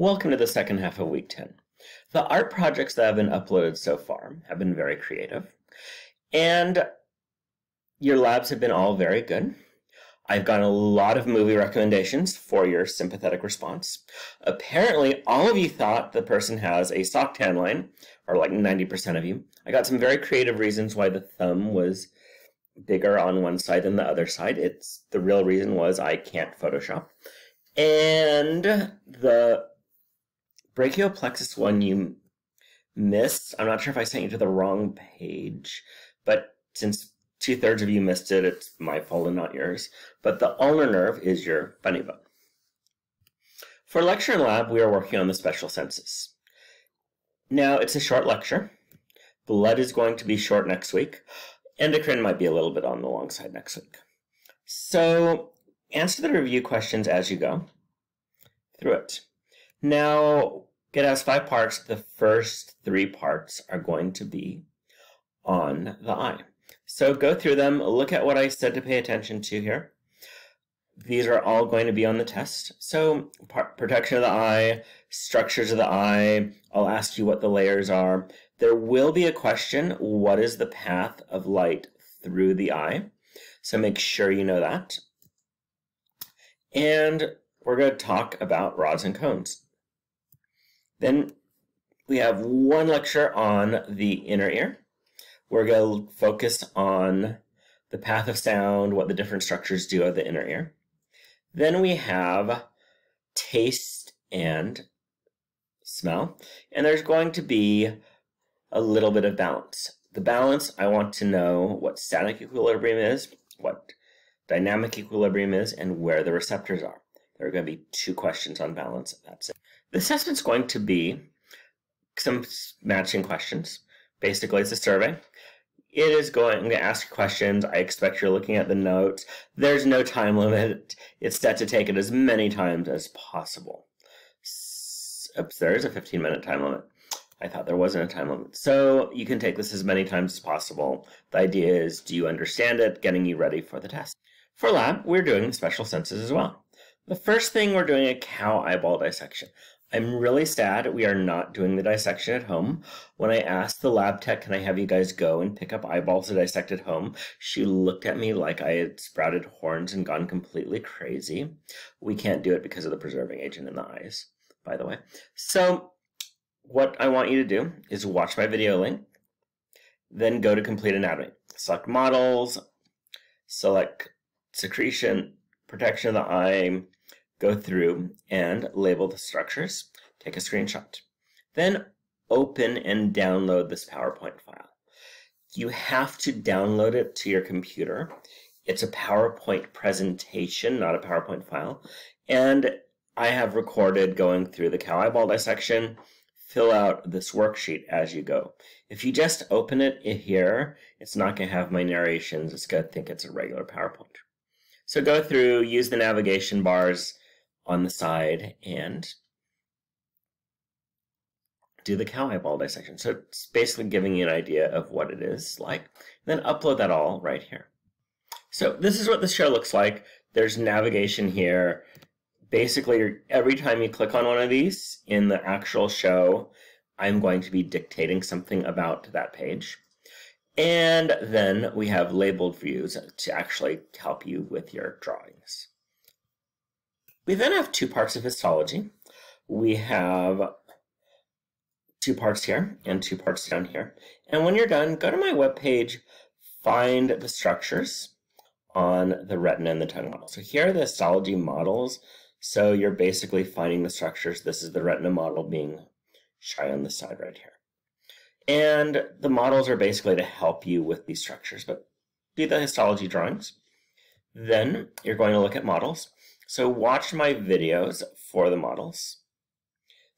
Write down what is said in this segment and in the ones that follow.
Welcome to the second half of week 10. The art projects that have been uploaded so far have been very creative, and your labs have been all very good. I've gotten a lot of movie recommendations for your sympathetic response. Apparently, all of you thought the person has a sock tan line, or like 90% of you. I got some very creative reasons why the thumb was bigger on one side than the other side. It's the real reason was I can't Photoshop. And the brachial plexus one you missed. I'm not sure if I sent you to the wrong page, but since two thirds of you missed it, it's my fault and not yours. But the ulnar nerve is your funny bone. For lecture and lab, we are working on the special senses. Now, it's a short lecture. Blood is going to be short next week. Endocrine might be a little bit on the long side next week. So, answer the review questions as you go through it. Now, it has five parts. The first three parts are going to be on the eye. So go through them, look at what I said to pay attention to here. These are all going to be on the test. So protection of the eye, structures of the eye, I'll ask you what the layers are. There will be a question, what is the path of light through the eye? So make sure you know that. And we're going to talk about rods and cones. Then we have one lecture on the inner ear. We're going to focus on the path of sound, what the different structures do of the inner ear. Then we have taste and smell. And there's going to be a little bit of balance. The balance, I want to know what static equilibrium is, what dynamic equilibrium is, and where the receptors are. There are going to be two questions on balance. That's it. The assessment's going to be some matching questions. Basically, it's a survey. It is going to ask questions. I expect you're looking at the notes. There's no time limit. It's set to take it as many times as possible. Oops, there is a 15 minute time limit. I thought there wasn't a time limit. So you can take this as many times as possible. The idea is, do you understand it? Getting you ready for the test. For lab, we're doing special senses as well. The first thing, we're doing a cow eyeball dissection. I'm really sad we are not doing the dissection at home. When I asked the lab tech, can I have you guys go and pick up eyeballs to dissect at home? She looked at me like I had sprouted horns and gone completely crazy. We can't do it because of the preserving agent in the eyes, by the way. So what I want you to do is watch my video link, then go to complete anatomy. Select models, select secretion, protection of the eye, go through and label the structures, take a screenshot. Then open and download this PowerPoint file. You have to download it to your computer. It's a PowerPoint presentation, not a PowerPoint file. And I have recorded going through the cow eyeball dissection. Fill out this worksheet as you go. If you just open it here, it's not going to have my narrations. It's going to think it's a regular PowerPoint. So go through, use the navigation bars, on the side and do the cow eyeball dissection. So it's basically giving you an idea of what it is like. Then upload that all right here. So this is what the show looks like. There's navigation here. Basically, every time you click on one of these in the actual show, I'm going to be dictating something about that page. And then we have labeled views to actually help you with your drawings. We then have two parts of histology. We have two parts here and two parts down here. And when you're done, go to my webpage, find the structures on the retina and the tongue model. So here are the histology models. So you're basically finding the structures. This is the retina model being shy on the side right here. And the models are basically to help you with these structures, but do the histology drawings. Then you're going to look at models. So watch my videos for the models.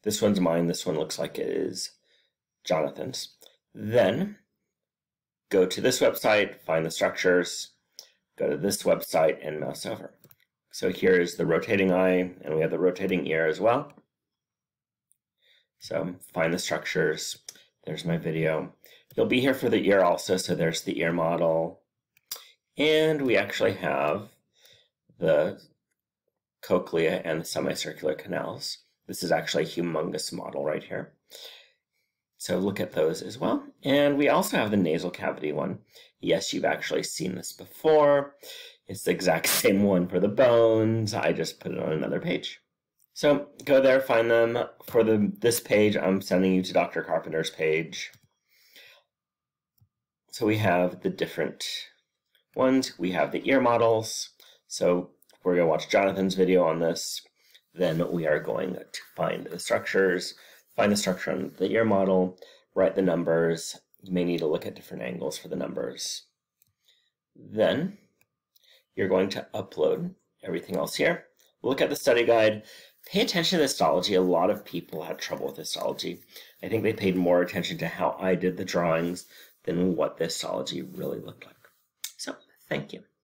This one's mine. This one looks like it is Jonathan's. Then go to this website, find the structures, go to this website, and mouse over. So here is the rotating eye, and we have the rotating ear as well. So find the structures. There's my video. You'll be here for the ear also, so there's the ear model. And we actually have the cochlea and the semicircular canals. This is actually a humongous model right here. So look at those as well. And we also have the nasal cavity one. Yes, you've actually seen this before. It's the exact same one for the bones. I just put it on another page. So go there, find them. For the this page, I'm sending you to Dr. Carpenter's page. So we have the different ones. We have the ear models. So we're going to watch Jonathan's video on this. Then we are going to find the structures, find the structure on the ear model, write the numbers. You may need to look at different angles for the numbers. Then you're going to upload everything else here. Look at the study guide. Pay attention to histology. A lot of people had trouble with histology. I think they paid more attention to how I did the drawings than what the histology really looked like. So, thank you.